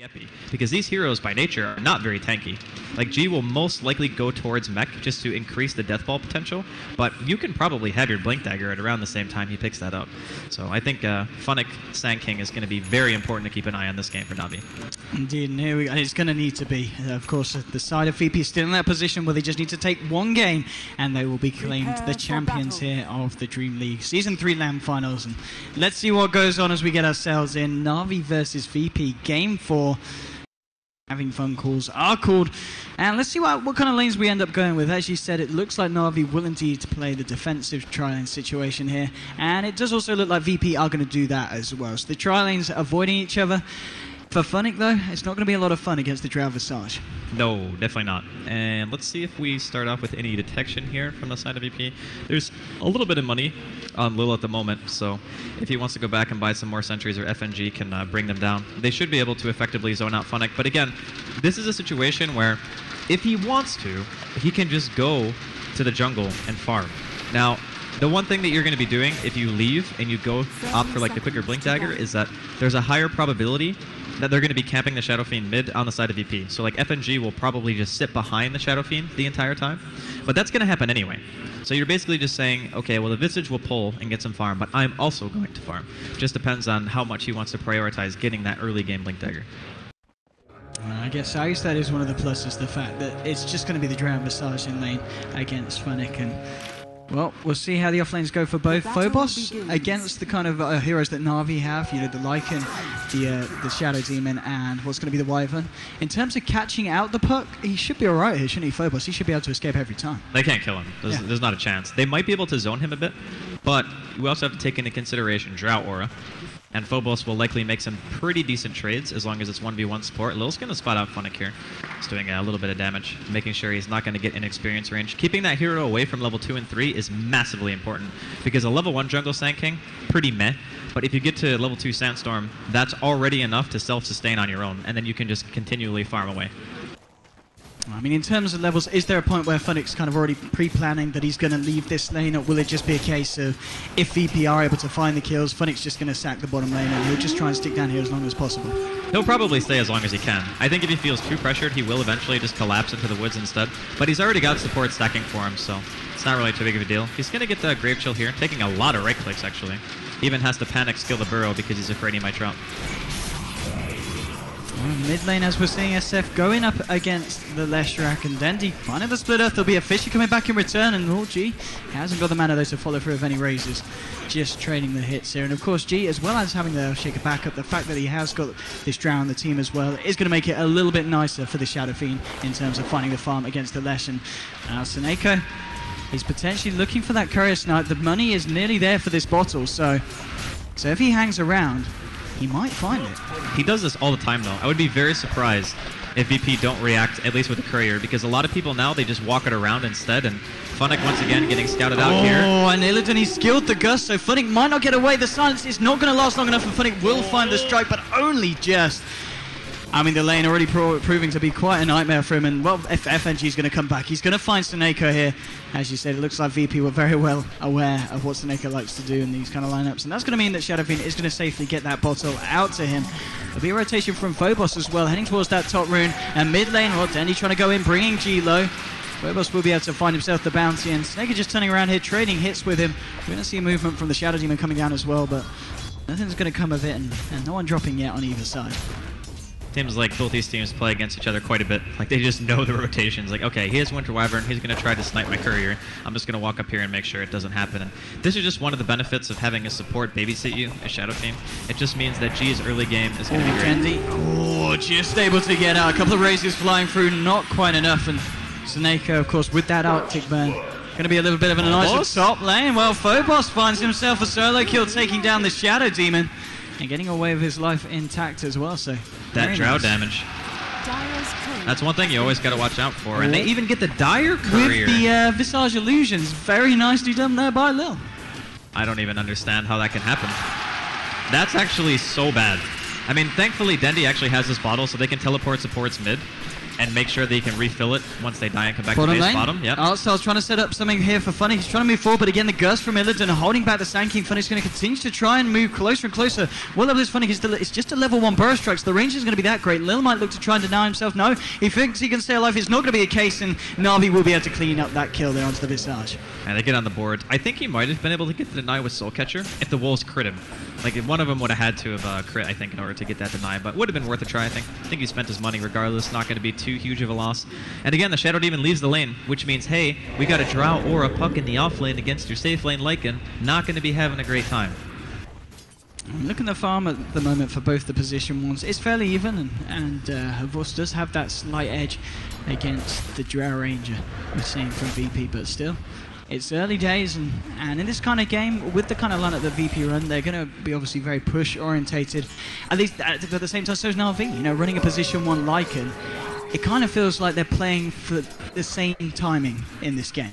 Geppy, because these heroes by nature are not very tanky. Like G will most likely go towards mech just to increase the death ball potential, but you can probably have your blink dagger at around the same time he picks that up. So I think uh, Funnick Sand King is going to be very important to keep an eye on this game for Navi. Indeed, and here we go. It's going to need to be. Uh, of course, uh, the side of VP is still in that position where they just need to take one game and they will be claimed the champions here of the Dream League Season 3 LAN Finals. And let's see what goes on as we get ourselves in. Navi versus VP, Game 4. Having phone calls are called. And let's see what, what kind of lanes we end up going with. As you said, it looks like Navi will indeed play the defensive try lane situation here. And it does also look like VP are going to do that as well. So the try lanes avoiding each other. For Funnick, though, it's not going to be a lot of fun against the Drow Visage. No, definitely not. And let's see if we start off with any detection here from the side of VP. There's a little bit of money on Lil at the moment, so if he wants to go back and buy some more sentries or FNG can uh, bring them down, they should be able to effectively zone out Funnick. But again, this is a situation where if he wants to, he can just go to the jungle and farm. Now, the one thing that you're going to be doing if you leave and you go opt for like the quicker blink dagger is that there's a higher probability that they're going to be camping the Shadow Fiend mid on the side of VP. So like FNG will probably just sit behind the Shadow Fiend the entire time. But that's going to happen anyway. So you're basically just saying, okay, well the Visage will pull and get some farm, but I'm also going to farm. Just depends on how much he wants to prioritize getting that early game Blink Dagger. Uh, I guess I guess that is one of the pluses, the fact that it's just going to be the Drow Visage in lane against Funnick and well, we'll see how the offlanes go for both. Phobos against the kind of uh, heroes that Navi have, you know, the Lycan, the uh, the Shadow Demon, and what's going to be the Wyvern. In terms of catching out the puck, he should be alright here, shouldn't he, Phobos? He should be able to escape every time. They can't kill him. There's, Yeah. there's not a chance. They might be able to zone him a bit, but we also have to take into consideration Drought Aura. And Phobos will likely make some pretty decent trades as long as it's 1v1 support. Lil's going to spot out Funnick here. He's doing a little bit of damage, making sure he's not going to get in experience range. Keeping that hero away from level 2 and 3 is massively important because a level 1 jungle Sand King, pretty meh. But if you get to level 2 Sandstorm, that's already enough to self-sustain on your own, and then you can just continually farm away. I mean, in terms of levels, is there a point where Funnick's kind of already pre-planning that he's going to leave this lane, or will it just be a case of if VP are able to find the kills, Funnick's just going to sack the bottom lane and he'll just try and stick down here as long as possible? He'll probably stay as long as he can. I think if he feels too pressured, he will eventually just collapse into the woods instead. But he's already got support stacking for him, so it's not really too big of a deal. He's going to get the Grave Chill here, taking a lot of right clicks actually. He even has to panic skill the burrow because he's afraid he might drop. Mid lane, as we're seeing SF going up against the Leshrac and Dendi. Finding the split earth, there'll be a Fissure coming back in return, and oh, G hasn't got the mana though to follow through with any razes. Just trading the hits here. And of course, G, as well as having the Shaker backup, the fact that he has got this drow on the team as well is going to make it a little bit nicer for the Shadow Fiend in terms of finding the farm against the Lesh. And uh, Seneko is potentially looking for that Courier Snipe. The money is nearly there for this bottle, so, so if he hangs around, he might find it. He does this all the time though. I would be very surprised if VP don't react, at least with the courier, because a lot of people now they just walk it around instead and Funnick once again getting scouted out here. Oh, and Illidan, he's skilled the gust, so Funnick might not get away. The silence is not going to last long enough, and Funnick will find the strike, but only just. I mean, the lane already pro- proving to be quite a nightmare for him, and well, if is going to come back, he's going to find Seneko here. As you said, it looks like VP were very well aware of what Seneko likes to do in these kind of lineups, and that's going to mean that Shadowfiend is going to safely get that bottle out to him. There'll be a rotation from Phobos as well, heading towards that top rune, and mid lane, well, Dendi trying to go in, bringing G low. Phobos will be able to find himself the bounty, and Snake just turning around here, trading hits with him. We're going to see movement from the Shadow Demon coming down as well, but nothing's going to come of it, and, and no one dropping yet on either side. Seems like both these teams play against each other quite a bit. Like they just know the rotations. Like, okay, he has Winter Wyvern, he's gonna try to snipe my courier. I'm just gonna walk up here and make sure it doesn't happen. And this is just one of the benefits of having a support babysit you, a shadow team. It just means that G's early game is gonna be great. Oh, just able to get out. A couple of razes flying through, not quite enough, and Snako, of course, with that Arctic burn. Going to be a little bit of an nice top lane. Well, Phobos finds himself a solo kill, taking down the Shadow Demon and getting away with his life intact as well. So That very drow nice. damage. That's one thing you always gotta watch out for. And they even get the dire with the uh, Visage illusions. Very nicely done there by Lil. I don't even understand how that can happen. That's actually so bad. I mean, thankfully Dendi actually has this bottle so they can teleport supports mid. And make sure that he can refill it once they die and come back Bottom to base lane. bottom. Yep. Oh, Artstyle's trying to set up something here for Funny. He's trying to move forward, but again, the Gust from Illidan holding back the Sand King. Funny's going to continue to try and move closer and closer. What level is Funny? He's still, it's just a level 1 burrow strike, so the range is going to be that great. Lil might look to try and deny himself. No, he thinks he can stay alive. It's not going to be a case, and Navi will be able to clean up that kill there onto the Visage. And they get on the board. I think he might have been able to get the deny with Soul Catcher if the Wolves crit him. Like one of them would have had to have uh, crit, I think, in order to get that deny, but would have been worth a try. I think. I think he spent his money regardless. Not going to be too huge of a loss. And again, the Shadow Demon leaves the lane, which means hey, we got a Drow or a Puck in the off lane against your safe lane Lycan. Not going to be having a great time. I'm looking at the farm at the moment for both the position ones. It's fairly even, and, and uh, Vos does have that slight edge against the Drow Ranger, we're seeing from VP, but still. It's early days, and, and in this kind of game, with the kind of lineup that the VP run, they're going to be obviously very push orientated. At least at, at the same time, so is Navi. You know, running a position one Lycan, it kind of feels like they're playing for the same timing in this game.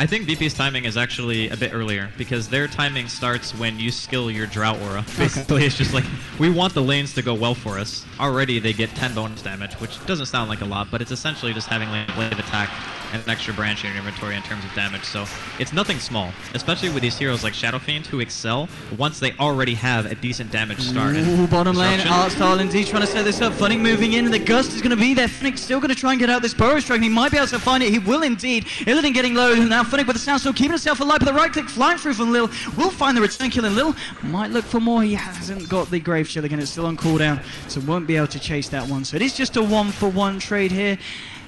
I think VP's timing is actually a bit earlier because their timing starts when you skill your Drought Aura. Basically, it's just like we want the lanes to go well for us. Already, they get 10 bonus damage, which doesn't sound like a lot, but it's essentially just having lane wave attack and an extra branch in your inventory in terms of damage. So it's nothing small, especially with these heroes like Shadow Fiend who excel once they already have a decent damage start. Ooh, bottom lane. Artstyle indeed trying to set this up. Funny moving in, and the Gust is going to be there. Fnick still going to try and get out this Burrow Strike. and He might be able to find it. He will indeed. Illidan getting low, and now Funnick with the sound still keeping himself alive, but the right click flying through from Lil will find the return kill, and Lil might look for more. He hasn't got the Grave Chill again. It's still on cooldown, so won't be able to chase that one. So it is just a one for one trade here.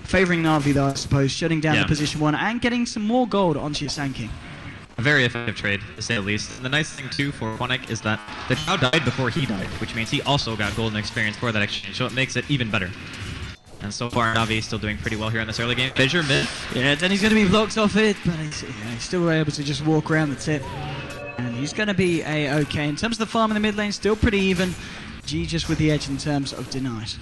Favouring Navi, though, I suppose, shutting down Yeah. the position one and getting some more gold onto your Sand King. A very effective trade, to say the least. And the nice thing, too, for Quonic is that the Drow died before he died, which means he also got golden experience for that exchange, so it makes it even better. And so far, Navi is still doing pretty well here in this early game. Fissure mid. Yeah, then he's going to be blocked off it, but he's, he's still able to just walk around the tip. And he's going to be a okay. In terms of the farm in the mid lane, still pretty even. G just with the edge in terms of denies.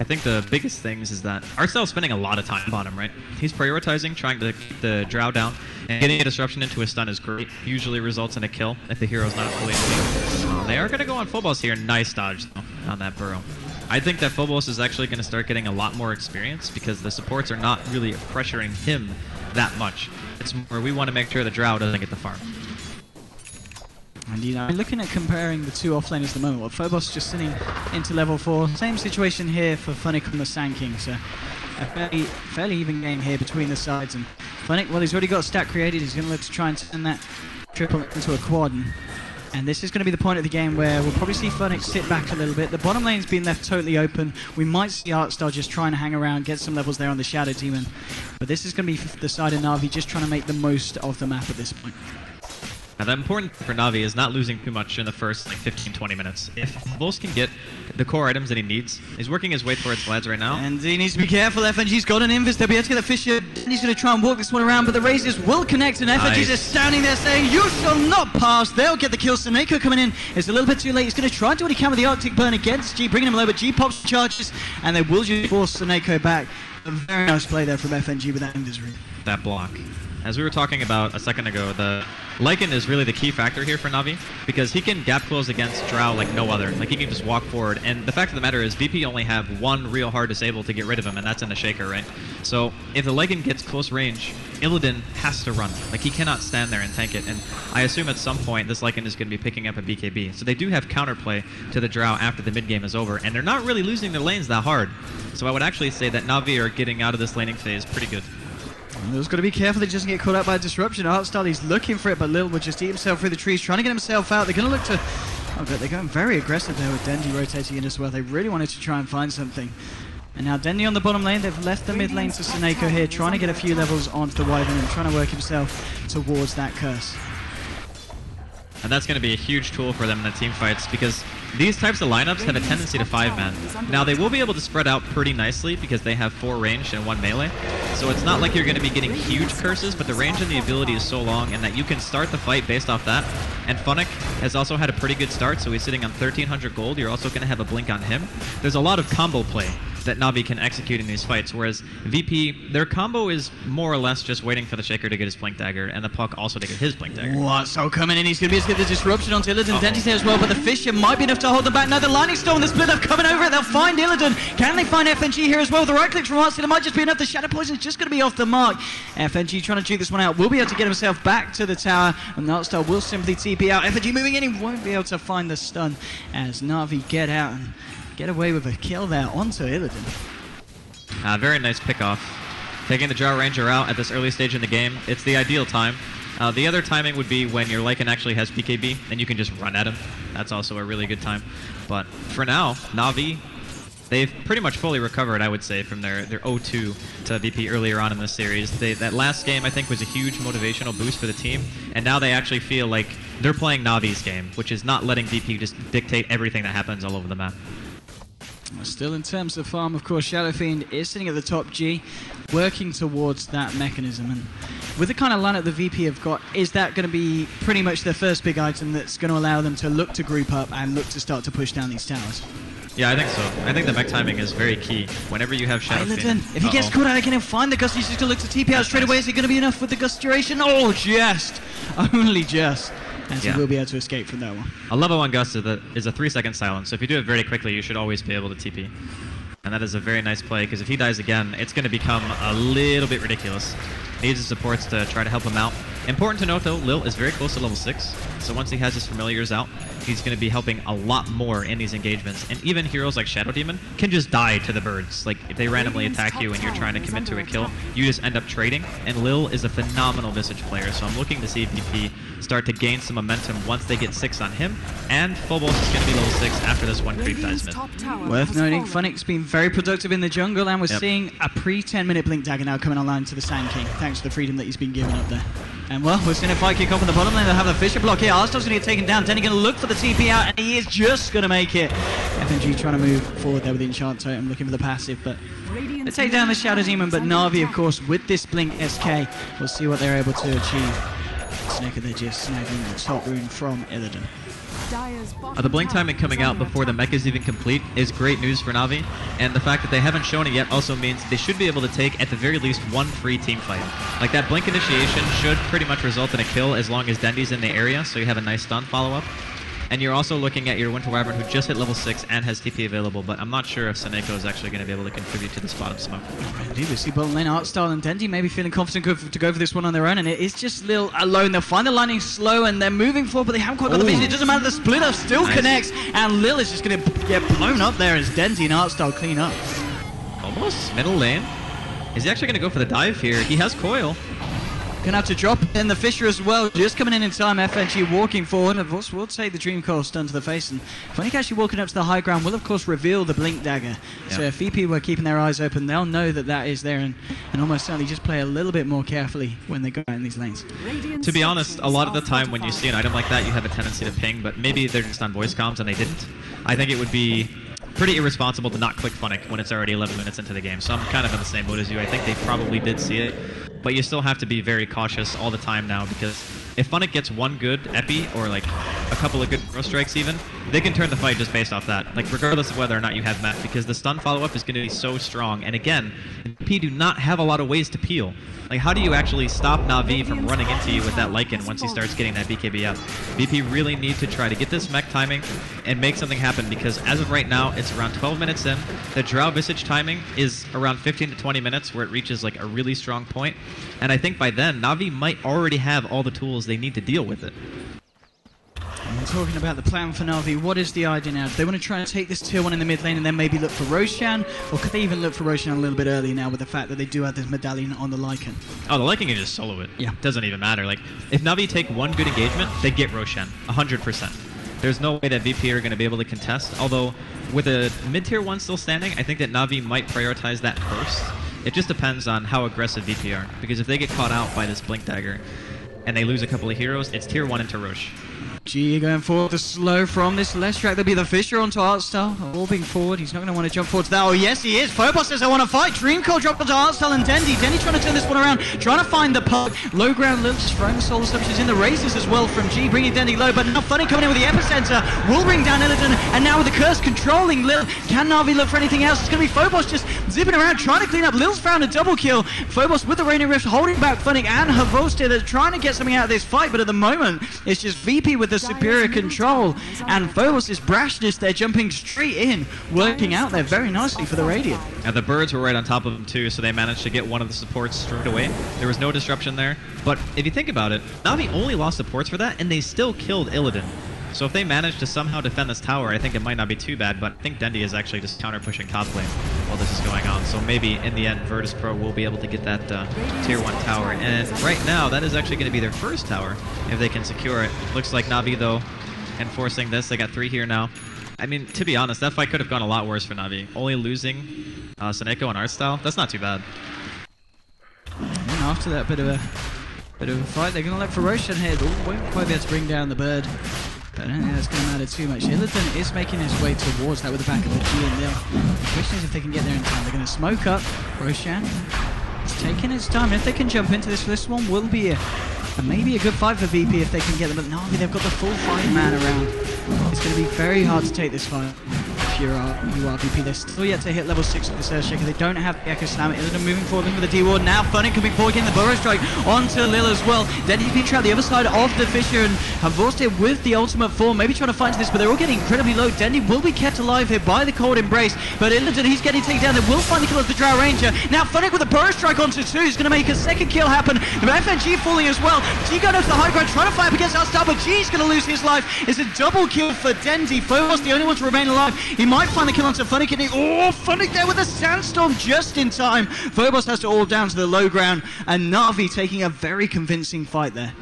I think the biggest things is that Arcel's spending a lot of time on him, right? He's prioritizing, trying to keep the Drow down, and getting a disruption into a stun is great. Usually results in a kill if the hero's not fully awake. They are going to go on Phobos here. Nice dodge, though, on that Burrow. I think that Phobos is actually going to start getting a lot more experience because the supports are not really pressuring him that much. It's more we want to make sure the Drow doesn't get the farm. And you know, looking at comparing the two offlaners at the moment, well, Phobos just sitting into level 4. Same situation here for Funnick and the Sand King, so a fairly, fairly even game here between the sides. And Funnick, well, he's already got a stack created. He's going to look to try and turn that triple into a quad. And, and this is going to be the point of the game where we'll probably see Funnick sit back a little bit. The bottom lane's been left totally open. We might see Artstyle just trying to hang around, get some levels there on the Shadow Demon. But this is going to be the side of Navi just trying to make the most of the map at this point. Now, the important thing for Navi is not losing too much in the first like 15, 20 minutes. If Volz can get the core items that he needs, he's working his way towards Glads right now. And he needs to be careful. FNG's got an invis. They'll be able to get the Fissure. And he's going to try and walk this one around, but the razors will connect. And FNG's Nice. just standing there saying, You shall not pass. They'll get the kill. Seneko coming in. It's a little bit too late. He's going to try and do what he can with the Arctic Burn against G, bringing him low, but G pops charges, and they will just force Seneko back. A very nice play there from FNG with that invis ring. that block. As we were talking about a second ago, the Lycan is really the key factor here for Navi because he can gap close against Drow like no other. Like he can just walk forward. And the fact of the matter is, VP only have one real hard disable to get rid of him, and that's in the Shaker, right? So if the Lycan gets close range, Illidan has to run. Like he cannot stand there and tank it. And I assume at some point this Lycan is going to be picking up a BKB. So they do have counterplay to the Drow after the mid game is over, and they're not really losing their lanes that hard. So I would actually say that Navi are getting out of this laning phase pretty good. He's got to be careful that he doesn't get caught out by a disruption. Artstyle, he's looking for it, but Lil will just eat himself through the trees, trying to get himself out. They're going to look to. Oh, but they're going very aggressive there with Dendi rotating in as well. They really wanted to try and find something. And now Dendi on the bottom lane. They've left the mid lane to Seneko here, trying to get a few levels onto the Wyvern and trying to work himself towards that curse. And that's going to be a huge tool for them in the team fights because these types of lineups have a tendency to five man. Now they will be able to spread out pretty nicely because they have four range and one melee. So it's not like you're going to be getting huge curses, but the range and the ability is so long and that you can start the fight based off that. And Funnick has also had a pretty good start, so he's sitting on 1300 gold. You're also going to have a blink on him. There's a lot of combo play that Navi can execute in these fights. Whereas VP, their combo is more or less just waiting for the Shaker to get his Blink Dagger and the Puck also to get his Blink Dagger. What? So coming in, he's going to be able to get the disruption onto Illidan. Uh-oh. Denty's here as well, but the Fissure might be enough to hold them back. Now the Lightning Storm, the split up coming over it. They'll find Illidan. Can they find FNG here as well? The right clicks from it might just be enough. The Shadow Poison is just going to be off the mark. FNG trying to cheat this one out. Will be able to get himself back to the tower, and Artstyle will simply TP out. FNG moving in, he won't be able to find the stun as Navi get out and get away with a kill there onto Illidan. Uh, very nice pickoff. Taking the Drow Ranger out at this early stage in the game, it's the ideal time. Uh, the other timing would be when your Lycan actually has BKB, and you can just run at him. That's also a really good time. But for now, Navi, they've pretty much fully recovered, I would say, from their, their 0-2 to VP earlier on in the series. They, that last game, I think, was a huge motivational boost for the team, and now they actually feel like they're playing Navi's game, which is not letting VP just dictate everything that happens all over the map. Still in terms of farm, of course, Shadow Fiend is sitting at the top G, working towards that mechanism. And with the kind of lineup the VP have got, is that going to be pretty much their first big item that's going to allow them to look to group up and look to start to push down these towers? Yeah, I think so. I think the mech timing is very key. Whenever you have Shadow Fiend, if he gets Uh-oh. caught out, can he find the gust? He's just going to look to TP out That's straight nice. away. Is it going to be enough with the gust duration? Oh, just. Only just. As Yeah. he will be able to escape from that one. A level 1 gust is a, is a 3 second silence, so if you do it very quickly, you should always be able to TP. And that is a very nice play, because if he dies again, it's going to become a little bit ridiculous. Needs his supports to try to help him out. Important to note, though, Lil is very close to level 6, so once he has his familiars out, he's going to be helping a lot more in these engagements. And even heroes like Shadow Demon can just die to the birds. Like, if they randomly attack you and you're trying to commit to a kill, you just end up trading. And Lil is a phenomenal Visage player, so I'm looking to see if VP start to gain some momentum once they get 6 on him. And Phobos is going to be level 6 after this one creep dies mid. Worth noting, fallen. Funnick's been very productive in the jungle, and we're Yep. seeing a pre 10 minute Blink Dagger now coming online to the Sand King, thanks to the freedom that he's been given up there. And well, we're seeing a fight kick off in the bottom lane. They'll have a Fissure block here. Artstyle's going to get taken down. Denny going to look for the TP out, and he is just going to make it. FNG trying to move forward there with the Enchant Totem, looking for the passive, but they take down the Shadow Demon. But Navi, of course, with this Blink SK, we'll see what they're able to achieve. Snake they're just snagging the top rune from Illidan. Uh, the blink timing coming out before the mech is even complete is great news for Navi, and the fact that they haven't shown it yet also means they should be able to take at the very least one free team fight. Like that blink initiation should pretty much result in a kill as long as Dendi's in the area, so you have a nice stun follow up. And you're also looking at your Winter Wyvern who just hit level 6 and has TP available, but I'm not sure if Seneko is actually going to be able to contribute to this bottom smoke. Indeed, we see bottom lane Artstyle and Dendi maybe feeling confident to go for this one on their own, and it is just Lil alone. They'll find the lightning slow, and they're moving forward, but they haven't quite got the vision. It doesn't matter. The split up still Nice. connects, and Lil is just going to get blown up there as Dendi and Artstyle clean up. Almost middle lane. Is he actually going to go for the dive here? He has coil. Gonna have to drop in the Fissure as well. Just coming in in time. FNG walking forward. Of course, will take the Dream Coil stun to the face. And Funny actually walking up to the high ground will, of course, reveal the Blink Dagger. So if VP were keeping their eyes open, they'll know that that is there and, and almost certainly just play a little bit more carefully when they go out in these lanes. To be honest, a lot of the time when you see an item like that, you have a tendency to ping, but maybe they're just on voice comms and they didn't. I think it would be pretty irresponsible to not click Funnick when it's already 11 minutes into the game. So I'm kind of in the same boat as you. I think they probably did see it, but you still have to be very cautious all the time now because if Funnick gets one good epi or like a couple of good throw strikes even, they can turn the fight just based off that. Like regardless of whether or not you have Met, because the stun follow up is going to be so strong. And again, P do not have a lot of ways to peel. Like how do you actually stop Navi from running into you with that Lycan once he starts getting that BKB up? VP really need to try to get this mech timing and make something happen because as of right now, it's around 12 minutes in. The Drow Visage timing is around 15 to 20 minutes where it reaches like a really strong point. And I think by then, Navi might already have all the tools they need to deal with it. And talking about the plan for Navi, what is the idea now? Do they want to try and take this tier 1 in the mid lane and then maybe look for Roshan? Or could they even look for Roshan a little bit earlier now with the fact that they do have this medallion on the Lycan? Oh, the Lycan can just solo it. Yeah. Doesn't even matter. Like, if Navi take one good engagement, they get Roshan. 100%. There's no way that VP are going to be able to contest. Although, with a mid-tier one still standing, I think that Navi might prioritize that first. It just depends on how aggressive VP are. Because if they get caught out by this Blink Dagger, and they lose a couple of heroes, it's tier one into Roche. G going forward, the slow from this Leshrac. There'll be the Fissure onto Artstyle. Orbing forward. He's not going to want to jump forward to that. Oh, yes, he is. Phobos says, I want to fight. Dreamcoil dropped onto Artstyle and Dendi. Dendi trying to turn this one around, trying to find the puck. Low ground just throwing solar substitutes in the races as well from G, bringing Dendi low. But now Funny coming in with the epicenter. Will bring down Illidan. And now with the curse controlling Lil. Can Na'Vi look for anything else? It's going to be Phobos just zipping around, trying to clean up. Lil's found a double kill. Phobos with the Waning Rift holding back Funny and Havosta. They're trying to get something out of this fight, but at the moment, it's just VP with the superior control. And Phobos' brashness, they're jumping straight in, working out there very nicely for the Radiant. And the birds were right on top of them too, so they managed to get one of the supports straight away. There was no disruption there. But if you think about it, Navi only lost supports for that, and they still killed Illidan. So if they manage to somehow defend this tower, I think it might not be too bad, but I think Dendi is actually just counter-pushing top lane while this is going on. So maybe in the end, Virtus Pro will be able to get that uh, tier 1 tower. And right now, that is actually going to be their first tower if they can secure it. Looks like Navi, though, enforcing this. They got three here now. I mean, to be honest, that fight could have gone a lot worse for Navi. Only losing uh, Seneko and Artstyle, that's not too bad. And after that bit of a bit of a fight, they're going to let Ferocian head. Ooh, won't quite be able to bring down the bird. But I don't think that's going to matter too much. Illidan is making his way towards that with the back of the G and. The question is if they can get there in time. They're going to smoke up. Roshan is taking its time. If they can jump into this, this one will be a, a maybe a good fight for VP if they can get them. But Navi, they've got the full five man around. It's going to be very hard to take this fight. If you're, uh, you are they're still yet to hit level 6 with the Earthshaker. They don't have the Echo Slam. Illidan moving forward with the D-Ward. Now Funny coming forward, getting the Burrow Strike onto Lil as well. Then he's been trapped the other side of the Fissure and Havorst here with the ultimate form. Maybe trying to fight this, but they're all getting incredibly low. Dendi will be kept alive here by the Cold Embrace, but Illidan, he's getting taken down. They will find the kill the Drow Ranger. Now Funny with a Burrow Strike onto two is going to make a second kill happen. The FNG falling as well. G to the high ground, trying to fight up against Alstar, but G's going to lose his life. It's a double kill for Dendy. Phobos, the only one to remain alive. He might find the kill onto Funny. Oh, Funny there with a sandstorm just in time. Phobos has to all down to the low ground, and Navi taking a very convincing fight there.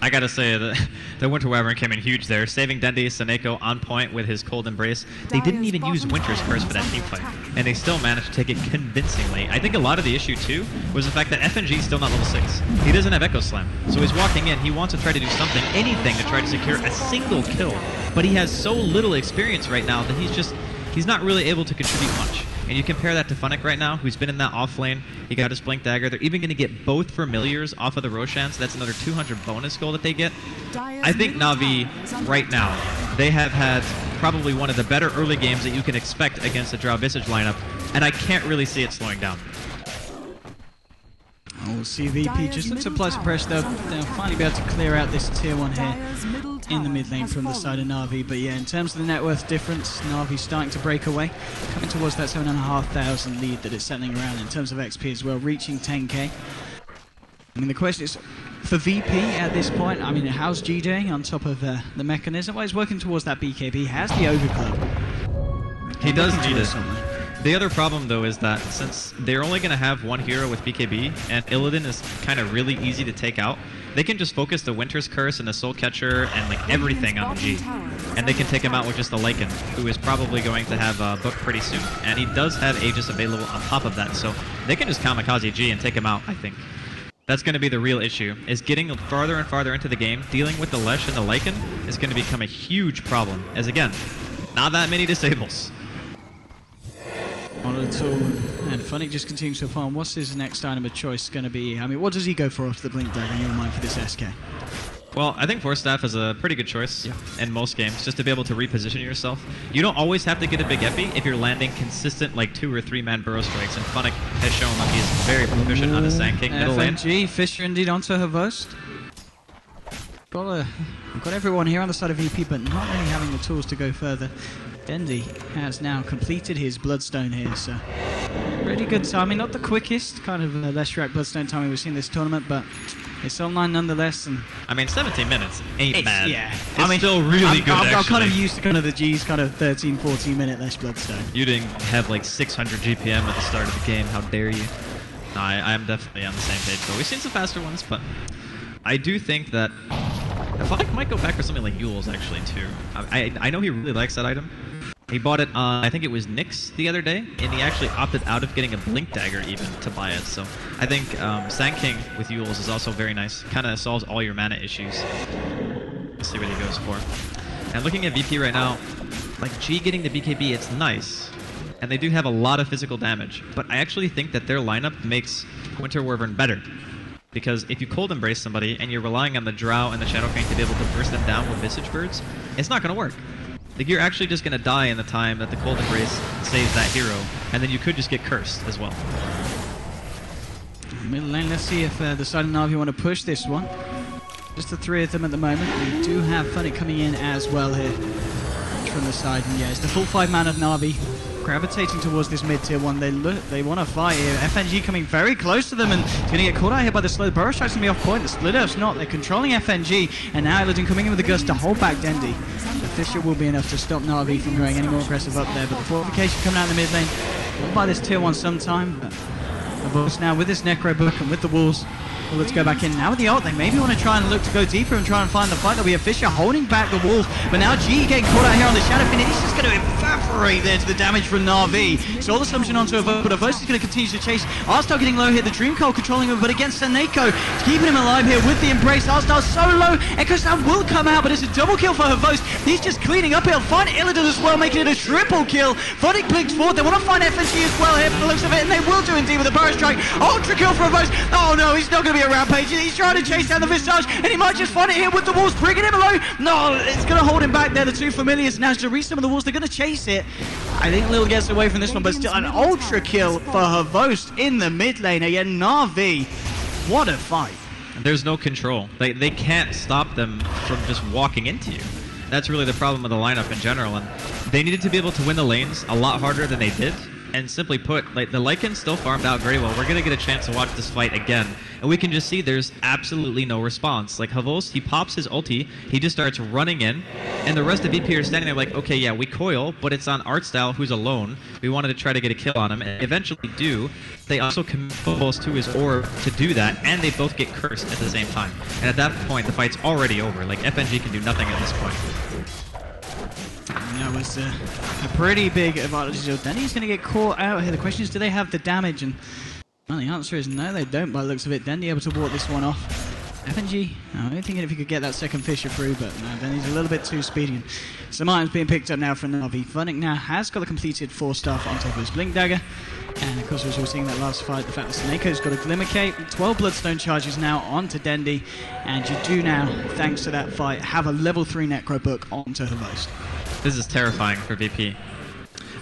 I gotta say that the Winter Wyvern came in huge there, saving Dendi Seneko on point with his cold embrace. They didn't even use Winter's Curse for that team fight, and they still managed to take it convincingly. I think a lot of the issue too was the fact that FNG is still not level six. He doesn't have Echo Slam, so he's walking in. He wants to try to do something, anything to try to secure a single kill, but he has so little experience right now that he's just he's not really able to contribute much. And you compare that to Funnick right now, who's been in that off lane. He got his Blink Dagger. They're even going to get both Familiars off of the Roshan, so that's another 200 bonus gold that they get. I think Navi, right now, they have had probably one of the better early games that you can expect against the Drow Visage lineup, and I can't really see it slowing down. Oh, CVP just looks to apply some pressure. They'll, they'll finally be able to clear out this tier 1 here in the mid lane from the side of Navi. But yeah, in terms of the net worth difference, Navi's starting to break away, coming towards that 7,500 lead that it's settling around in terms of XP as well, reaching 10k. I mean, the question is, for VP at this point, I mean, how's G doing on top of uh, the mechanism? Well, he's working towards that BKB, he has the overclock. He does need it. somewhere. The other problem, though, is that since they're only going to have one hero with BKB, and Illidan is kind of really easy to take out, they can just focus the Winter's Curse and the Soul Catcher and like everything on the G. And they can take him out with just the Lycan, who is probably going to have a book pretty soon. And he does have Aegis available on top of that, so they can just kamikaze G and take him out, I think. That's going to be the real issue, is getting farther and farther into the game, dealing with the Lesh and the Lycan is going to become a huge problem, as again, not that many disables. Not at all. And Funny just continues to farm. What's his next item of choice going to be? I mean, what does he go for after the Blink Dagger in your mind for this SK? Well, I think Force Staff is a pretty good choice in most games, just to be able to reposition yourself. You don't always have to get a big epi if you're landing consistent, like, two or three man burrow strikes, and Funnick has shown that he's very proficient on his Sand King middle lane. FNG, Fissure indeed onto her Host. Got, a, got everyone here on the side of VP, but not really having the tools to go further. Dendi has now completed his Bloodstone here, so pretty good timing. Not the quickest, kind of uh, Leshrac Bloodstone timing we've seen this tournament, but it's online nonetheless. And I mean, 17 minutes ain't bad. yeah, It's I mean, still really I'm, good, I'm, I'm kind of used to kind of the G's kind of 13, 14 minute less Bloodstone. You didn't have like 600 GPM at the start of the game. How dare you? No, I, I'm definitely on the same page. But we've seen some faster ones, but I do think that Funnick might go back for something like Eul's actually too. I, I, I know he really likes that item. He bought it on, I think it was Nyx the other day, and he actually opted out of getting a Blink Dagger even to buy it. So I think um, Sand King with Eul's is also very nice. Kind of solves all your mana issues. Let's see what he goes for. And looking at VP right now, like G getting the BKB, it's nice. And they do have a lot of physical damage. But I actually think that their lineup makes Winter Wyvern better. Because if you cold embrace somebody and you're relying on the Drow and the Shadow King to be able to burst them down with Visage Birds, it's not going to work. Like you're actually just going to die in the time that the cold embrace saves that hero, and then you could just get cursed as well. Middle lane, let's see if uh, the side of Na'Vi want to push this one. Just the three of them at the moment. We do have Funny coming in as well here from the side. And yeah, it's the full five man of Na'Vi gravitating towards this mid tier one. They look, they want to fight here. FNG coming very close to them and going to get caught out here by the slow. Burrow strikes to be off point. The split up's not. They're controlling FNG. And now Illidan coming in with a gust to hold back Dendi. The Fissure will be enough to stop Na'Vi from going any more aggressive up there. But the fortification coming out in the mid lane. Buy this tier one sometime. But of course, now with this Necro book and with the walls, well, let's go back in. Now with the ult, they maybe want to try and look to go deeper and try and find the fight. There'll be a Fissure holding back the walls. But now G getting caught out here on the Shadow Fiend. He's just going to evaporate there to the damage from Na'Vi. So all assumption onto a vote, but Avos is going to continue to chase. Artstyle getting low here. The Dream controlling him, but against Seneko, keeping him alive here with the Embrace. Artstyle so low. Echo Slam will come out, but it's a double kill for Havos. He's just cleaning up here. Find Illidan as well, making it a triple kill. Phonic blinks forward. They want to find FNG as well here for the looks of it, and they will do indeed with a Burrow Strike. Ultra kill for Havos. Oh no, he's not going to be a rampage. He's trying to chase down the Visage, and he might just find it here with the walls, bringing him low. No, it's going to hold him back there. The two familiars now to reach some of the walls. They're going to chase it. I think Lil gets away from this one, but still an ultra kill for Havost in the mid lane. Again, Na'Vi, what a fight. There's no control. They, they can't stop them from just walking into you. That's really the problem with the lineup in general. And they needed to be able to win the lanes a lot harder than they did. And simply put, like the Lycan still farmed out very well. We're gonna get a chance to watch this fight again, and we can just see there's absolutely no response. Like Havos, he pops his ulti, he just starts running in, and the rest of VP are standing there like, okay, yeah, we coil, but it's on Artstyle who's alone. We wanted to try to get a kill on him, and eventually do. They also commit Havos to his orb to do that, and they both get cursed at the same time. And at that point, the fight's already over. Like FNG can do nothing at this point. That was uh, a pretty big advantage. So Denny's going to get caught out here. The question is, do they have the damage? And well, the answer is no, they don't. By the looks of it, Denny able to walk this one off. FNG, I don't think if he could get that second Fissure through, but no, Denny's a little bit too speedy. And some being picked up now from the Na'Vi. Funnick now has got a completed Force Staff on top of his Blink Dagger. And of course, as we were seeing that last fight, the fact that Snakeo's got a Glimmer Cape, 12 Bloodstone charges now onto Dendi, and you do now, thanks to that fight, have a level 3 Necro book onto Havos. This is terrifying for VP.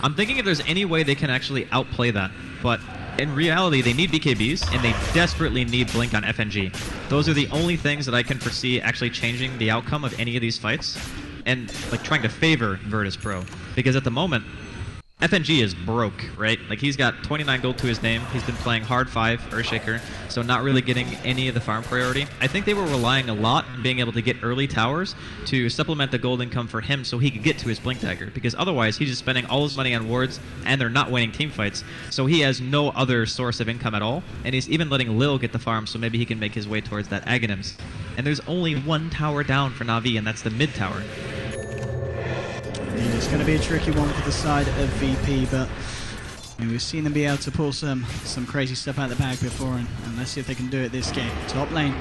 I'm thinking if there's any way they can actually outplay that, but in reality, they need BKBs and they desperately need Blink on FNG. Those are the only things that I can foresee actually changing the outcome of any of these fights and like trying to favor Virtus Pro. Because at the moment, FNG is broke, right? Like he's got 29 gold to his name. He's been playing hard five Earthshaker, so not really getting any of the farm priority. I think they were relying a lot on being able to get early towers to supplement the gold income for him, so he could get to his blink dagger. Because otherwise, he's just spending all his money on wards, and they're not winning team fights. So he has no other source of income at all, and he's even letting Lil get the farm, so maybe he can make his way towards that Aghanims. And there's only one tower down for Navi, and that's the mid tower. And it's going to be a tricky one for the side of VP, but I mean, we've seen them be able to pull some some crazy stuff out of the bag before, and, and let's see if they can do it this game. Top lane.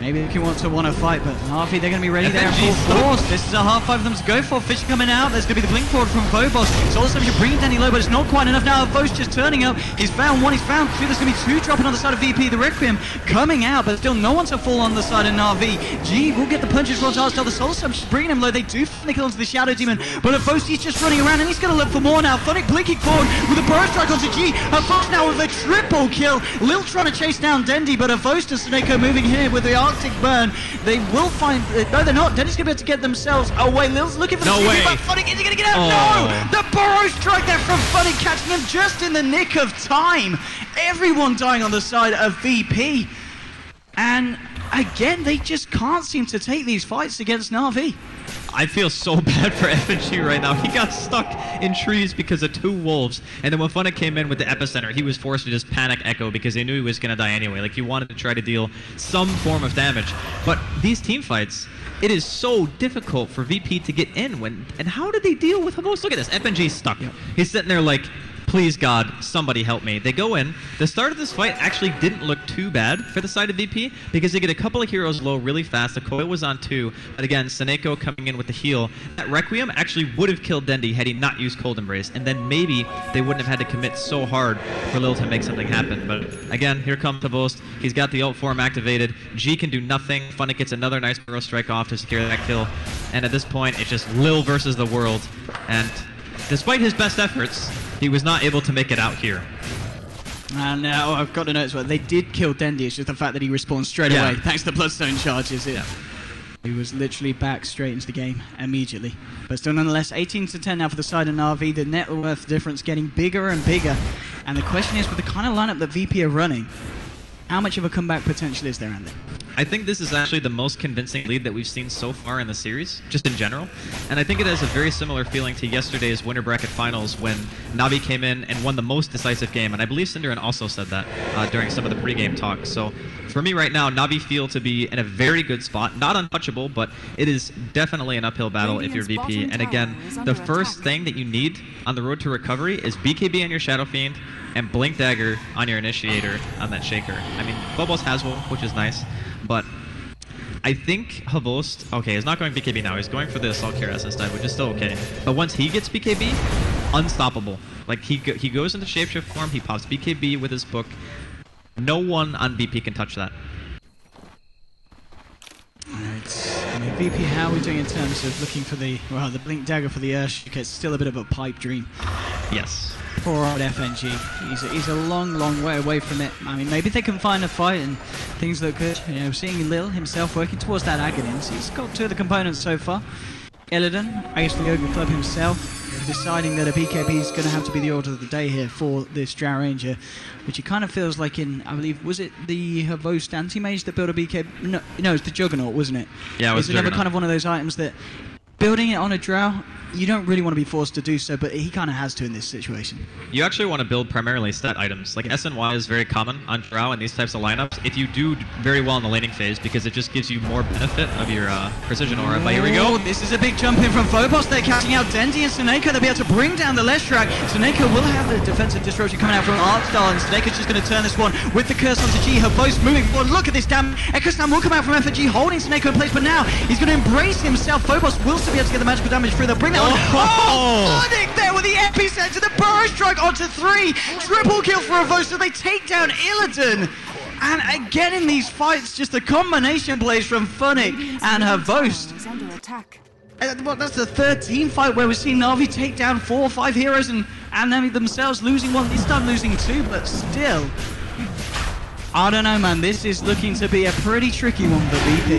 Maybe they can want to want to fight, but Harvey, they're going to be ready there in full force. This is a hard fight for them to go for. Fish coming out. There's going to be the blink forward from Phobos. So all of a sudden you're bringing Danny low, but it's not quite enough now. Vos just turning up. He's found one, he's found two. There's going to be two dropping on the side of VP. The Requiem coming out, but still no one to fall on the side of Navi. G will get the punches from Tarstel. The Soul Sub bringing him low. They do flicker onto the Shadow Demon, but Avos he's just running around and he's going to look for more now. Phonic blinking forward with a burrow strike onto G. Avos now with a triple kill. Lil trying to chase down Dendi, but Avos to Sneko moving here with the Arctic Burn. They will find. Uh, no, they're not. Denny's going to be able to get themselves away. Lil's looking for the No way. Funny, is he going to get out? Oh. No! The burrow strike there from Funny, catching him just in the nick of time. Everyone dying on the side of VP. And again, they just can't seem to take these fights against Navi. I feel so bad for FNG right now. He got stuck in trees because of two wolves. And then when Funna came in with the epicenter, he was forced to just panic echo because he knew he was going to die anyway. Like he wanted to try to deal some form of damage. But these team fights, it is so difficult for VP to get in when and how did they deal with Havos? Look at this. FNG's stuck. He's sitting there like please God, somebody help me. They go in. The start of this fight actually didn't look too bad for the side of VP because they get a couple of heroes low really fast. The coil was on two, but again, Seneko coming in with the heal. That Requiem actually would have killed Dendi had he not used Cold Embrace, and then maybe they wouldn't have had to commit so hard for Lil to make something happen. But again, here comes the Tavost. He's got the ult form activated. G can do nothing. Funny gets another nice burrow strike off to secure that kill. And at this point, it's just Lil versus the world. And despite his best efforts, he was not able to make it out here. And uh, oh, I've got to note as well, they did kill Dendi. It's just the fact that he respawned straight Yeah. away thanks to Bloodstone charges. It, Yeah. He was literally back straight into the game immediately. But still, nonetheless, 18 to 10 now for the side of Navi. The net worth difference getting bigger and bigger. And the question is, with the kind of lineup that VP are running, how much of a comeback potential is there, Andy? I think this is actually the most convincing lead that we've seen so far in the series, just in general. And I think it has a very similar feeling to yesterday's winter bracket finals when Navi came in and won the most decisive game. And I believe Synderen also said that uh, during some of the pregame talk. So for me right now, Navi feel to be in a very good spot. Not untouchable, but it is definitely an uphill battle if you're VP. And again, the first attack. thing that you need on the road to recovery is BKB on your Shadow Fiend and Blink Dagger on your Initiator on that Shaker. I mean, Phobos has one, which is nice, but I think Havost, okay, he's not going BKB now. He's going for the Assault Cuirass instead, which is still okay. But once he gets BKB, unstoppable. Like, he, go- he goes into Shapeshift form, he pops BKB with his book. No one on BP can touch that. Right. I mean, VP, how are we doing in terms of looking for the, well, the Blink Dagger for the Earthshaker? It's still a bit of a pipe dream. Yes. Poor old FNG. He's a, he's a long, long way away from it. I mean, maybe they can find a fight and things look good. You know, seeing Lil himself working towards that Aghanim's, he's got two of the components so far. Illidan, I guess the Ogre Club himself, deciding that a BKB is going to have to be the order of the day here for this Drow Ranger, which it kind of feels like in, I believe, was it the Havost Anti-Mage that built a BKB? No, no, it's the Juggernaut, wasn't it? Yeah, it was It's another Juggernaut. kind of one of those items that building it on a Drow, you don't really want to be forced to do so, but he kind of has to in this situation. You actually want to build primarily stat items. Like SNY is very common on Drow and these types of lineups. If you do very well in the laning phase, because it just gives you more benefit of your uh, precision aura. But here we go. This is a big jump in from Phobos. They're catching out Dendi and Seneko. They'll be able to bring down the Leshrac. Seneko will have the defensive disruption coming out from Artstyle, and Seneko's just going to turn this one with the curse onto G. Her both moving forward. Look at this damn. Echo Slam will come out from FNG, holding Seneko in place, but now he's going to embrace himself. Phobos will still be able to get the magical damage through. They'll bring that one. Oh! Sonic there with the epicenter, the burrow strike onto three. Triple kill for Avosa. They take down Illidan. And again in these fights, just a combination plays from Funnick and Havost. Is under attack. Uh, well, that's the third team fight where we've seen Navi take down four or five heroes and, and them themselves losing one. This time losing two, but still. I don't know, man. This is looking to be a pretty tricky one for VP.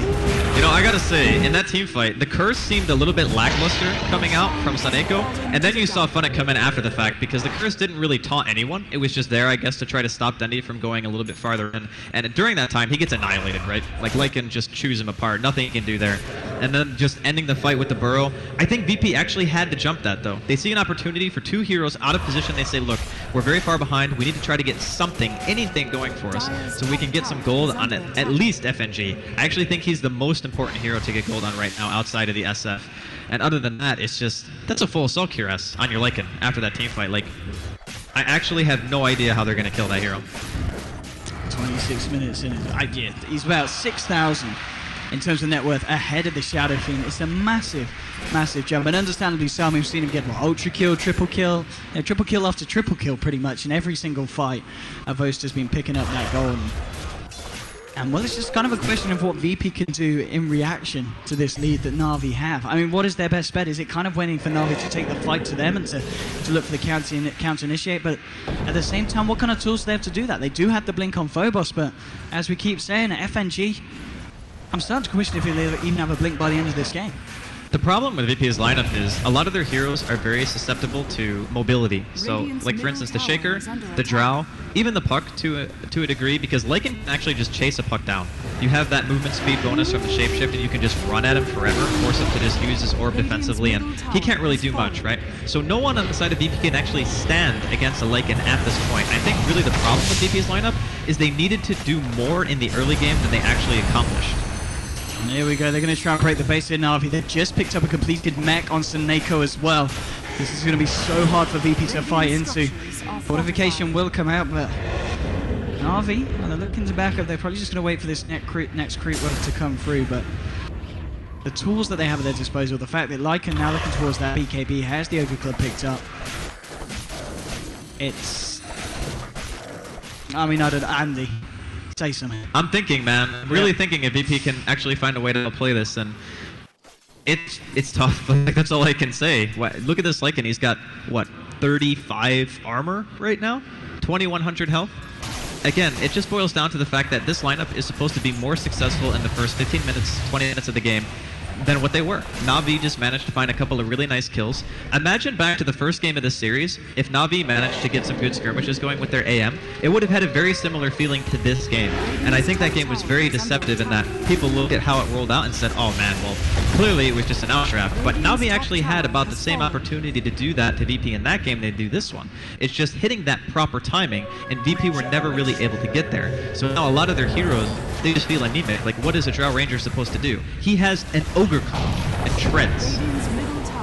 You know, I gotta say, in that team fight, the curse seemed a little bit lackluster coming out from Saneko, and then you saw Funnick come in after the fact because the curse didn't really taunt anyone. It was just there, I guess, to try to stop Dendi from going a little bit farther in. And during that time, he gets annihilated, right? Like Lycan just chews him apart. Nothing he can do there. And then just ending the fight with the burrow. I think VP actually had to jump that though. They see an opportunity for two heroes out of position. They say, look, we're very far behind. We need to try to get something, anything going for us, so we can get some gold on it, at least FNG. I actually think he's the most important hero to get gold on right now outside of the SF. And other than that, it's just that's a full assault cuirass on your Lycan after that team fight. Like, I actually have no idea how they're gonna kill that hero. 26 minutes in. I, yeah, he's about 6,000 in terms of net worth ahead of the Shadow Fiend. It's a massive, massive jump. And understandably so, I mean, we've seen him get what, ultra kill, triple kill, triple kill after triple kill pretty much in every single fight. Uh, Avost has been picking up that gold. And, well, it's just kind of a question of what VP can do in reaction to this lead that Navi have. I mean, what is their best bet? Is it kind of waiting for Navi to take the fight to them and to, to look for the counter, counter initiate? But at the same time, what kind of tools do they have to do that? They do have the blink on Phobos, but as we keep saying, FNG, I'm starting to question if they'll even have a blink by the end of this game. The problem with VP's lineup is a lot of their heroes are very susceptible to mobility. So, like for instance, the Shaker, the. Drow, even the Puck to a, to a degree, because Lycan can actually just chase a Puck down. You have that movement speed bonus from the Shapeshift, and you can just run at him forever, force him to just use his orb defensively, and he can't really do much, right? So no one on the side of VP can actually stand against a Lycan at this point. I think really the problem with VP's lineup is they needed to do more in the early game than they actually accomplished. Here we go. They're going to try and break the base here, Navi. They've just picked up a completed mech on Seneko as well. This is going to be so hard for VP to fight into. Fortification will come out, but Na'Vi, well, they're looking to back up. They're probably just going to wait for this next creep, next creep wave to come through, but the tools that they have at their disposal, the fact that Lycan now looking towards that BKB has the Ogre Club picked up. It's. I mean, I don't. Andy, something. I'm thinking, man. I'm really Yeah. thinking if VP can actually find a way to play this, and it's it's tough. But like, that's all I can say. What, look at this Lycan. He's got what 35 armor right now, 2100 health. Again, it just boils down to the fact that this lineup is supposed to be more successful in the first 15 minutes, 20 minutes of the game than what they were. Navi just managed to find a couple of really nice kills. Imagine back to the first game of this series, if Navi managed to get some good skirmishes going with their AM, it would have had a very similar feeling to this game. And I think that game was very deceptive in that people looked at how it rolled out and said, oh man, well, clearly it was just an outdraft. But Navi actually had about the same opportunity to do that to VP in that game they do this one. It's just hitting that proper timing, and VP were never really able to get there. So now a lot of their heroes, they just feel anemic. Like, what is a Drow Ranger supposed to do? He has an Comp and Treads,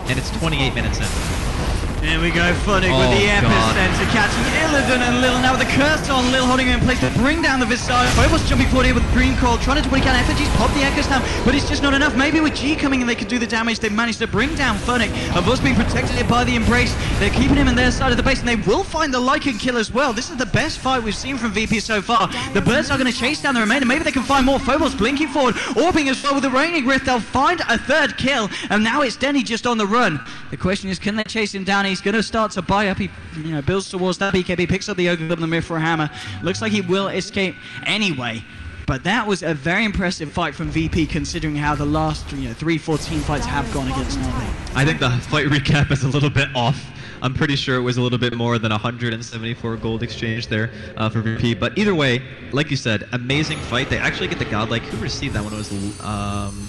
and it's 28 minutes in. Here we go, with Oh, the God. epicenter, catching Illidan and Lil now with the curse on Lil holding him in place to bring down the Visage. Phobos jumping forward here with Green Call, trying to do what he can. Effigies pop the Echo Slam, but it's just not enough. Maybe with G coming in, they could do the damage. They managed to bring down Funn1k. Xboct being protected here by the Embrace. They're keeping him in their side of the base, and they will find the Lycan kill as well. This is the best fight we've seen from VP so far. The Birds are going to chase down the remainder. Maybe they can find more. Phobos blinking forward, orbing as well with the Waning Rift. They'll find a third kill, and now it's Dendi just on the run. The question is, can they chase him down? He's going to start to buy up. He, you know, builds towards that BKB, picks up the Ogre Club and the Mithril Hammer. Looks like he will escape anyway. But that was a very impressive fight from VP, considering how the last, you know, three, four team fights have gone against Navi. I think the fight recap is a little bit off. I'm pretty sure it was a little bit more than 174 gold exchange there uh, for VP. But either way, like you said, amazing fight. They actually get the godlike. Who received that one? It was um,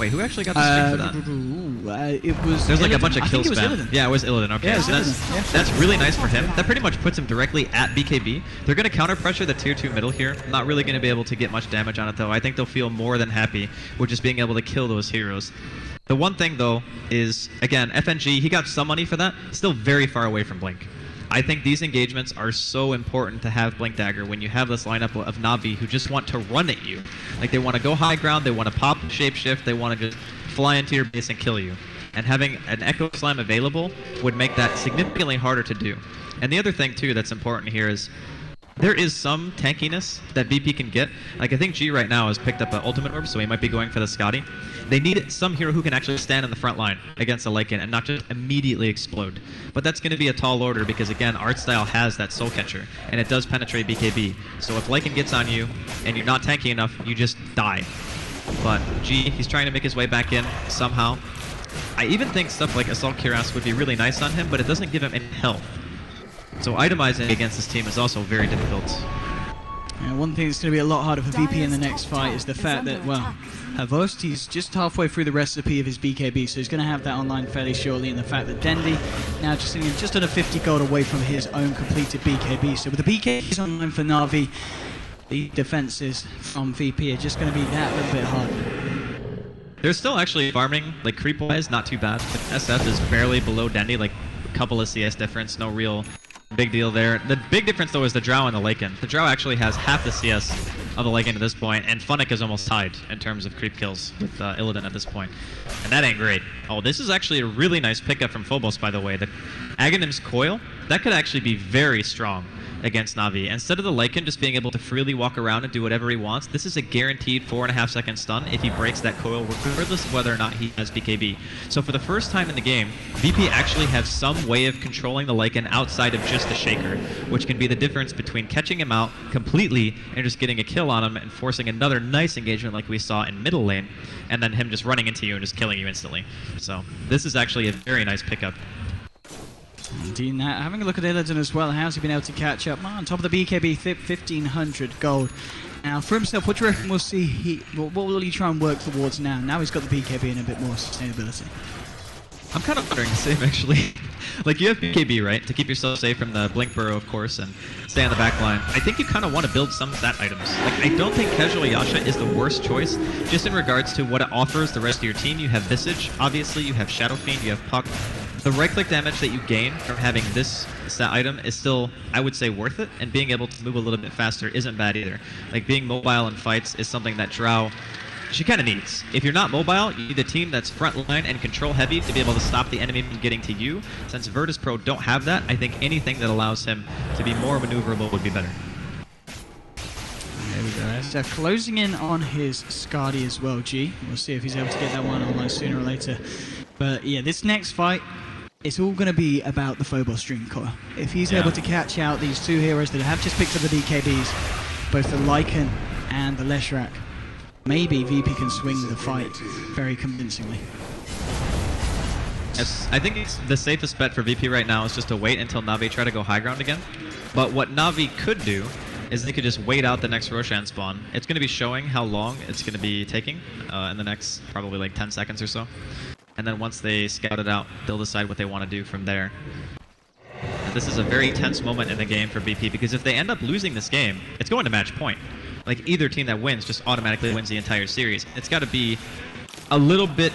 wait, who actually got the Uh, that? uh, it was. There's like a bunch of I kill think it was spam. Illidan. Yeah, it was Illidan. Okay, Yeah, it was so that's yeah. that's really nice for him. That pretty much puts him directly at BKB. They're going to counter pressure the tier two middle here. Not really going to be able to get much damage on it though. I think they'll feel more than happy with just being able to kill those heroes. The one thing though is again FNG. He got some money for that. Still very far away from Blink. I think these engagements are so important to have Blink Dagger when you have this lineup of Navi who just want to run at you. Like they want to go high ground, they want to pop shapeshift, they want to just fly into your base and kill you. And having an Echo Slam available would make that significantly harder to do. And the other thing too that's important here is there is some tankiness that VP can get. Like I think G right now has picked up an ultimate orb, so he might be going for the Skadi. They need some hero who can actually stand in the front line against a Lycan and not just immediately explode. But that's going to be a tall order because again, Artstyle has that soul catcher and it does penetrate BKB. So if Lycan gets on you and you're not tanky enough, you just die. But G, he's trying to make his way back in somehow. I even think stuff like Assault Cuirass would be really nice on him, but it doesn't give him any health. So itemizing against this team is also very difficult. Yeah, one thing that's going to be a lot harder for VP in the next fight is the fact that, well, Xboct, he's just halfway through the recipe of his BKB, so he's going to have that online fairly shortly. And the fact that Dendi now just sitting just under 50 gold away from his own completed BKB. So with the BKBs online for Navi, the defenses from VP are just going to be that little bit harder. They're still actually farming, like creep wise, not too bad. SF is barely below Dendi, like a couple of CS difference, no real big deal there. The big difference though is the Drow and the Lycan. The Drow actually has half the CS of the Lycan at this point, and Funn1k is almost tied in terms of creep kills with uh, Illidan at this point. And that ain't great. Oh, this is actually a really nice pickup from Phobos, by the way. The Aghanim's Coil, that could actually be very strong against Navi. Instead of the Lycan just being able to freely walk around and do whatever he wants, this is a guaranteed four and a half second stun if he breaks that coil, regardless of whether or not he has BKB. So for the first time in the game, VP actually has some way of controlling the Lycan outside of just the Shaker, which can be the difference between catching him out completely and just getting a kill on him and forcing another nice engagement like we saw in middle lane, and then him just running into you and just killing you instantly. So this is actually a very nice pickup. Having a look at Illidan as well, how's he been able to catch up? On top of the BKB, 1500 gold. Now, for himself, what do you reckon we'll see? He, what, what will he try and work towards now? Now he's got the BKB and a bit more sustainability. I'm kind of wondering the same actually. like you have BKB right to keep yourself safe from the blink burrow, of course, and stay on the back line. I think you kind of want to build some stat items. Like I don't think casual Yasha is the worst choice, just in regards to what it offers the rest of your team. You have Visage, obviously. You have Shadow Fiend. You have Puck. The right-click damage that you gain from having this stat item is still, I would say, worth it, and being able to move a little bit faster isn't bad either. Like being mobile in fights is something that Drow she kind of needs. If you're not mobile, you need a team that's front line and control heavy to be able to stop the enemy from getting to you. Since Virtus Pro don't have that, I think anything that allows him to be more maneuverable would be better. There we go. So uh, closing in on his Skadi as well, G. We'll see if he's able to get that one online sooner or later. But yeah, this next fight, it's all going to be about the Phobos Dream Coil. If he's Yeah. able to catch out these two heroes that have just picked up the BKBs, both the Lycan and the Leshrac, maybe VP can swing the fight very convincingly. Yes, I think it's the safest bet for VP right now is just to wait until Navi try to go high ground again. But what Navi could do is they could just wait out the next Roshan spawn. It's going to be showing how long it's going to be taking uh, in the next probably like 10 seconds or so. And then once they scout it out, they'll decide what they want to do from there. And this is a very tense moment in the game for VP because if they end up losing this game, it's going to match point. Like either team that wins just automatically wins the entire series. It's got to be a little bit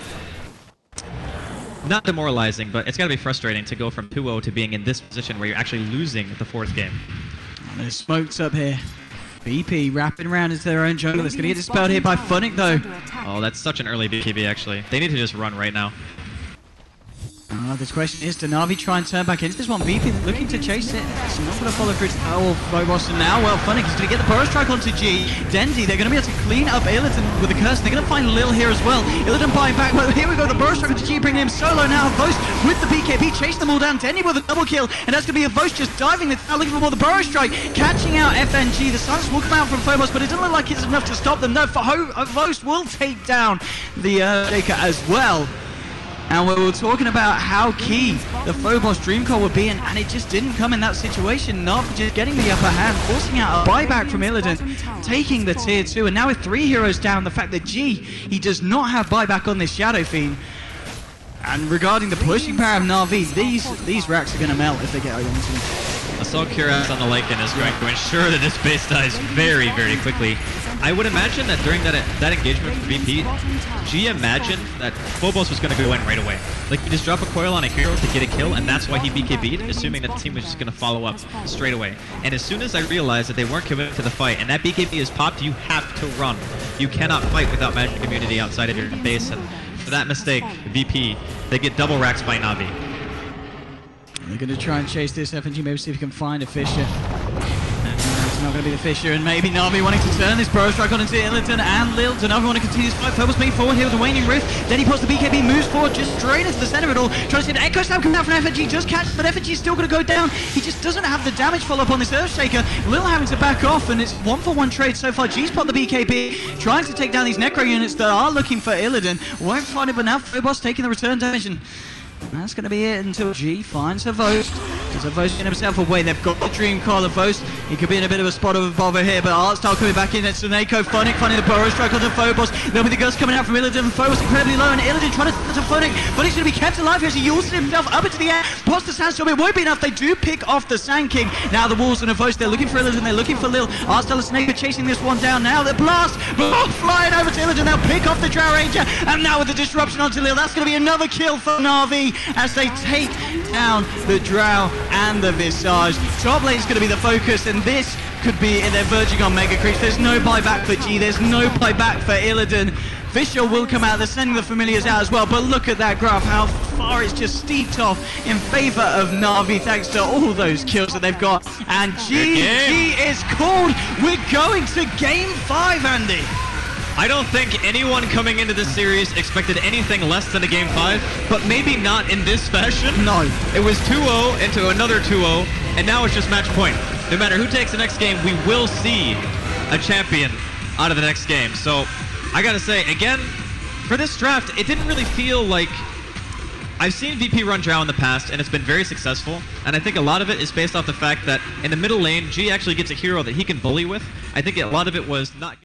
not demoralizing, but it's got to be frustrating to go from 2-0 to being in this position where you're actually losing the fourth game. There's smokes up here. BP wrapping around into their own jungle. It's going to get dispelled here by Funn1k though. Oh, that's such an early BKB actually. They need to just run right now. Uh, this question is, do Navi try and turn back into this one? BP looking to chase it. It's not going to follow through oh, Phobos. And now, well, Funn1k is going to get the burrow strike onto G. Dendi, they're going to be able to clean up Illidan with the curse. They're going to find Lil here as well. Illidan buying back. Well, here we go. The burrow strike onto G, bringing him solo now. Xboct with the BKB, chase them all down. Dendi with a double kill. And that's going to be a Vost just diving. Now looking for more the burrow strike. Catching out FNG. The Suns will come out from Phobos, but it doesn't look like it's enough to stop them. No, uh, will take down the uh, Shaker as well. And we were talking about how key the Phobos Dream Coil would be, and, and it just didn't come in that situation. Navi just getting the upper hand, forcing out a buyback from Illidan, taking the tier 2, and now with three heroes down, the fact that G, he does not have buyback on this Shadow Fiend. And regarding the pushing power of Navi, these these racks are going to melt if they get them. Assault Cuirass on the Lycan is going to ensure that this base dies very, very quickly. I would imagine that during that that engagement for VP, G imagined that Phobos was going to go in right away. Like, he just drop a coil on a hero to get a kill, and that's why he BKB'd, assuming that the team was just going to follow up straight away. And as soon as I realized that they weren't committed to the fight, and that BKB is popped, you have to run. You cannot fight without magic immunity outside of your base, and for that mistake, VP, they get double racks by Navi. They're going to try and chase this FNG, maybe see if we can find a Fissure. It's not going to be the Fissure, and maybe Navi wanting to turn this Burrow Strike on into Illidan and Lil. So Navi want to continue this fight. Phobos moving forward here with the Waning Rift. Then he puts the BKB, moves forward just straight into the center of it all. Trying to see an Echo Slam coming out from FNG, just catch, but FNG is still going to go down. He just doesn't have the damage follow up on this Earthshaker. Lil having to back off, and it's one for one trade so far. G's put the BKB, trying to take down these Necro units that are looking for Illidan. Won't find it, but now Phobos taking the return damage. And that's going to be it until G finds a Vost. Because a Vost getting himself away. They've got the Dream Coil Vost. He could be in a bit of a spot of bother here, but Artstyle coming back in. It's SoNNeikO Funn1k finding the Burrow Strike onto Phobos. There'll be the Ghost coming out from Illidan. Phobos incredibly low, and Illidan trying to to Funn1k. But he's going to be kept alive here as he yaws himself up into the air. Pops the Sandstorm. It won't be enough. They do pick off the Sand King. Now the Wolves and a Vost. They're looking for Illidan. They're looking for Lil. Artstyle and SoNNeikO chasing this one down. Now the blast. Oh, flying over to Illidan. They'll pick off the Drow Ranger. And now with the disruption onto Lil. That's going to be another kill for Navi as they take down the Drow and the Visage. Top lane is going to be the focus, and this could be, they're verging on Mega Creeps. There's no buyback for G, there's no buyback for Illidan. Fissure will come out, they're sending the familiars out as well, but look at that graph, how far it's just steeped off in favor of Navi thanks to all those kills that they've got. And GG is called. We're going to game five, Andy. I don't think anyone coming into this series expected anything less than a game five, but maybe not in this fashion. No. It was 2-0 into another 2-0, and now it's just match point. No matter who takes the next game, we will see a champion out of the next game. So I gotta say, again, for this draft, it didn't really feel like I've seen VP run Drow in the past, and it's been very successful. And I think a lot of it is based off the fact that in the middle lane, G actually gets a hero that he can bully with. I think a lot of it was not.